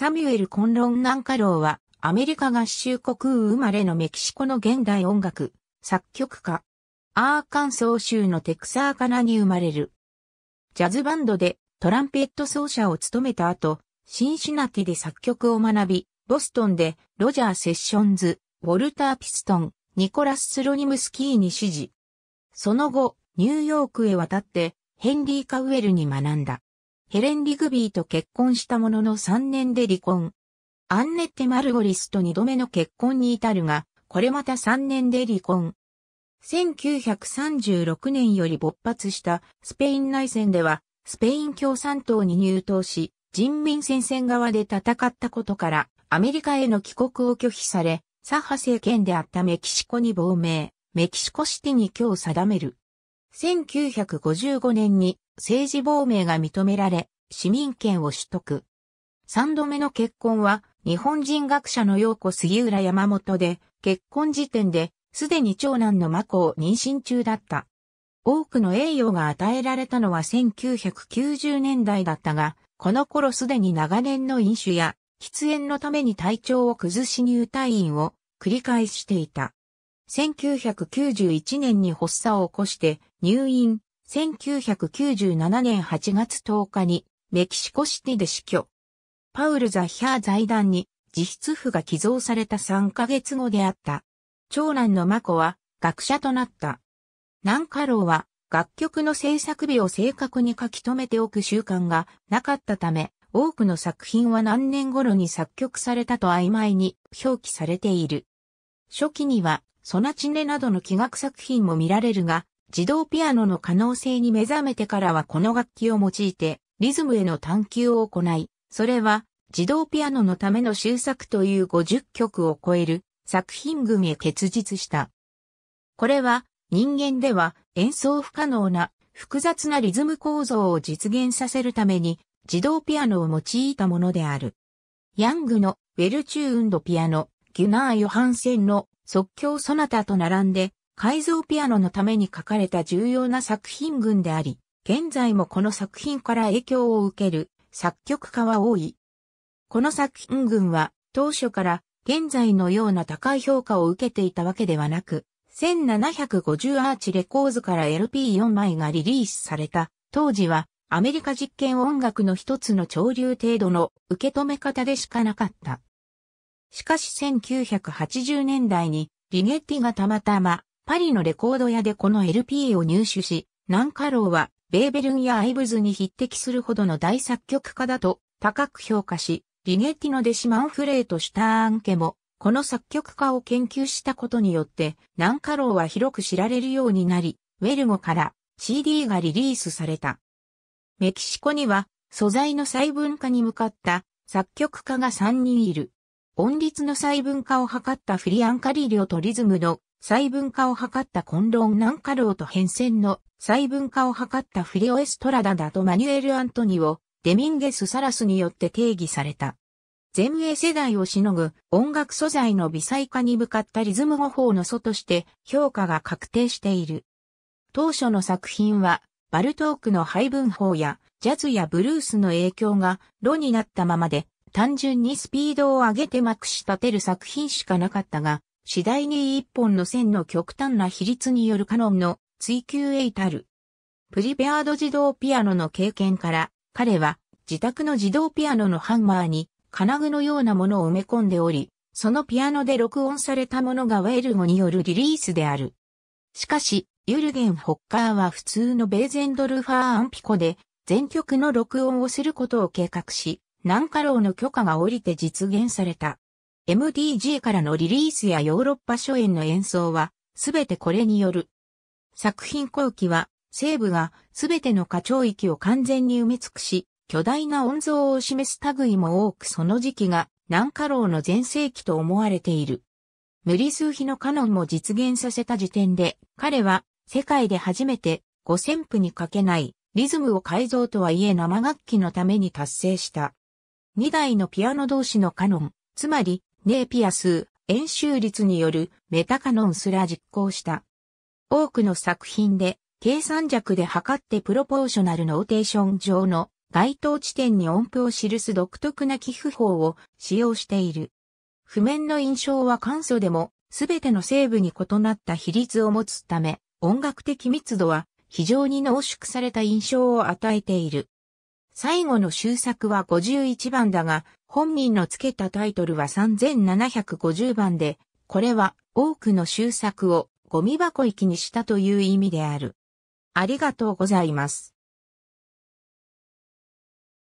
サミュエル・コンロン・ナンカローは、アメリカ合衆国生まれのメキシコの現代音楽、作曲家。アーカンソー州のテクサーカナに生まれる。ジャズバンドでトランペット奏者を務めた後、シンシナティで作曲を学び、ボストンでロジャー・セッションズ、ウォルター・ピストン、ニコラス・スロニムスキーに指示。その後、ニューヨークへ渡ってヘンリー・カウエルに学んだ。ヘレン・リグビーと結婚したものの3年で離婚。アンネッテ・マルゴリスと2度目の結婚に至るが、これまた3年で離婚。1936年より勃発したスペイン内戦では、スペイン共産党に入党し、人民戦線側で戦ったことから、アメリカへの帰国を拒否され、左派政権であったメキシコに亡命、メキシコシティに今日定める。1955年に政治亡命が認められ、市民権を取得。三度目の結婚は日本人学者の陽子杉浦山本で、結婚時点ですでに長男の眞子を妊娠中だった。多くの栄誉が与えられたのは1990年代だったが、この頃すでに長年の飲酒や喫煙のために体調を崩し入退院を繰り返していた。1991年に発作を起こして入院、1997年8月10日にメキシコシティで死去。パウル・ザ・ヒャー財団に実質譜が寄贈された3ヶ月後であった。長男のマコは学者となった。ナンカローは楽曲の制作日を正確に書き留めておく習慣がなかったため、多くの作品は何年頃に作曲されたと曖昧に表記されている。初期にはソナチネなどの器楽作品も見られるが、自動ピアノの可能性に目覚めてからはこの楽器を用いてリズムへの探求を行い、それは自動ピアノのための終作という50曲を超える作品群へ結実した。これは人間では演奏不可能な複雑なリズム構造を実現させるために自動ピアノを用いたものである。ヤングのウェルチューンドピアノ、ギュナー・ヨハンセンの即興ソナタと並んで改造ピアノのために書かれた重要な作品群であり、現在もこの作品から影響を受ける作曲家は多い。この作品群は当初から現在のような高い評価を受けていたわけではなく、1750アーチレコーズから LP4 枚がリリースされた当時はアメリカ実験音楽の一つの潮流程度の受け止め方でしかなかった。しかし1980年代にリゲッティがたまたまパリのレコード屋でこの LP を入手し、ナンカローはベーベルンやアイブズに匹敵するほどの大作曲家だと高く評価し、リゲッティのデシマンフレート・シュターン家もこの作曲家を研究したことによってナンカローは広く知られるようになり、ウェルゴから CD がリリースされた。メキシコには素材の細分化に向かった作曲家が3人いる。音律の細分化を図ったフリアンカリリオとリズムの細分化を図ったコンロン・ナンカローと変遷の細分化を図ったフリオ・エストラダだとマニュエル・アントニオ、デミンゲス・サラスによって定義された。前衛世代をしのぐ音楽素材の微細化に向かったリズム語法の素として評価が確定している。当初の作品はバルトークの配分法やジャズやブルースの影響がロになったままで単純にスピードを上げてまくし立てる作品しかなかったが、次第に一本の線の極端な比率によるカノンの追求へ至る。プリペアード自動ピアノの経験から、彼は自宅の自動ピアノのハンマーに金具のようなものを埋め込んでおり、そのピアノで録音されたものがウェルゴによるリリースである。しかし、ユルゲン・ホッカーは普通のベーゼンドルファー・アンピコで全曲の録音をすることを計画し、ナンカローの許可が下りて実現された。MDG からのリリースやヨーロッパ初演の演奏は、すべてこれによる。作品後期は、西部がすべての過聴域を完全に埋め尽くし、巨大な音像を示す類も多くその時期がナンカローの全盛期と思われている。無理数比のカノンも実現させた時点で、彼は世界で初めて五線譜にかけないリズムを改造とはいえ生楽器のために達成した。2台のピアノ同士のカノン、つまり、ネーピア数、演習率によるメタカノンすら実行した。多くの作品で、計算弱で測ってプロポーショナルノーテーション上の該当地点に音符を記す独特な寄付法を使用している。譜面の印象は簡素でも、すべての成分に異なった比率を持つため、音楽的密度は非常に濃縮された印象を与えている。最後の終作は51番だが、本人の付けたタイトルは3750番で、これは多くの終作をゴミ箱行きにしたという意味である。ありがとうございます。